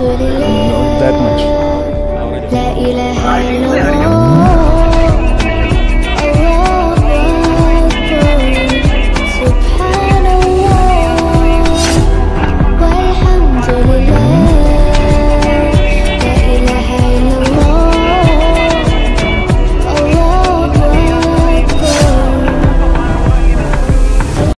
know that much.